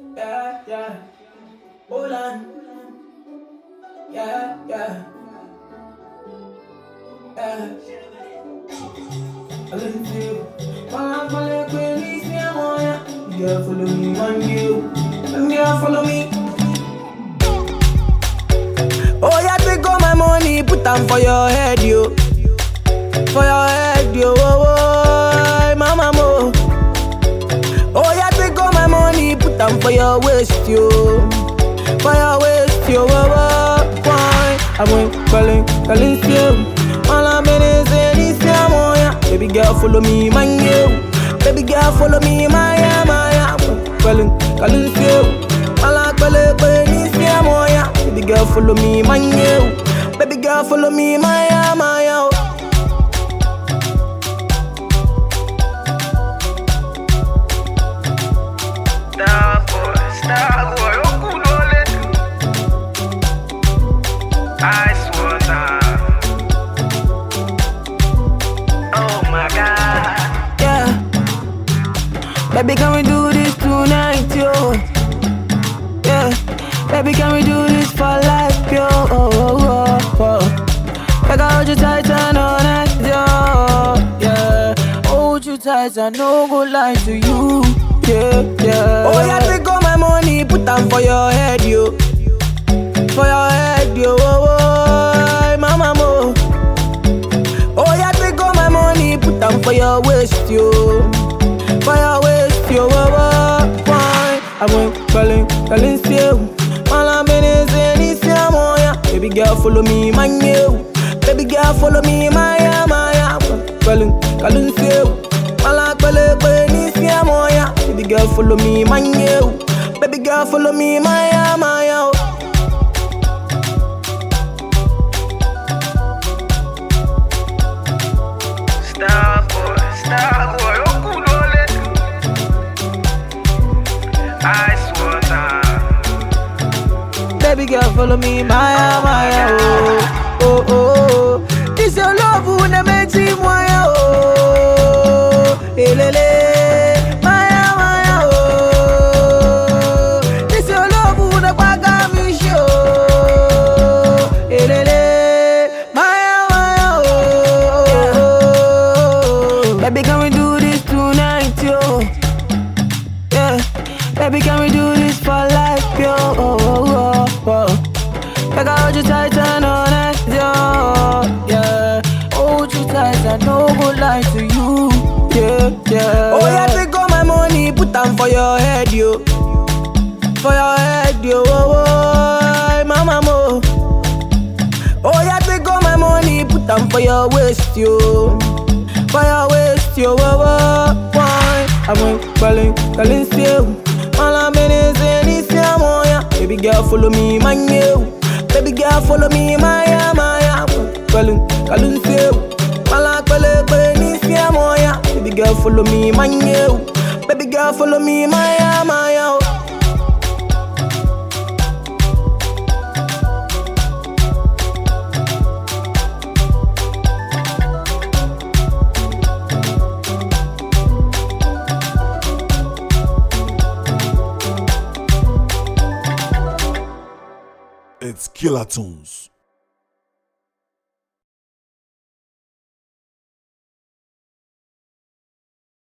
Yeah, yeah. Hold on. Yeah, yeah. Yeah. I to you. Mama, follow me, see I'm on ya. Girl, follow me, man, you. And girl, follow me. Oh, yeah, take all my money, put them for your head, yo. For your head, yo. Oh. Them for your waist, yo. For your waist, yo. Oh, oh, why? I went calling, calling, still. All I'm in is in yeah, oh, mo, yeah. Baby girl, follow me, man, yo. Baby girl, follow me, my, yeah, my, yeah. Calling, calling, still. All I'm calling, calling, yeah, oh, mo, yeah. Baby girl, follow me, man, yo. Baby girl, follow me, my, yeah, my, yeah. Baby, can we do this tonight, yo? Yeah. Baby, can we do this for life, yo? Oh, oh, oh, oh. Like I hold you tight and all night, yo. Yeah. Hold you tight and no go lie to you. Yeah, yeah. Oh, yeah, take all my money, put them for your head, yo. For your head, yo. Baby girl, follow me, man, yo. Baby girl, follow me, my, my, yeah. Calling, calling, still. All I'm calling, calling, this, mo, yeah. Baby girl, follow me, man, yo. Baby girl, follow me, my, my, follow me, Maya, Maya, oh, oh, oh. oh. This your love, who na makes me Maya, oh, elele, Maya, Maya, oh. This your love, who na paga me show, oh? elele, Maya, Maya, oh. Baby, can we do this tonight, yo? Yeah, baby, can we do hold you tight and night, yo. Yeah, hold you tight and no go lie to you. Yeah, yeah. Oh yeah, take all my money, put them for your head, yo. For your head, yo. Oh, oh, mama, mo. Oh yeah, take all my money, put them for your waist, yo. For your waist, yo, oh, oh, why? I went calling, calling still. All I'm in is in this, yeah. Oh, Baby girl, follow me, man, yo. Follow me, my, yeah, my, yeah. Calling, calling still. All I'm calling, calling this, yeah, mo, yeah. Baby girl, follow me, man, yo. Baby girl, follow me, my, yeah, my,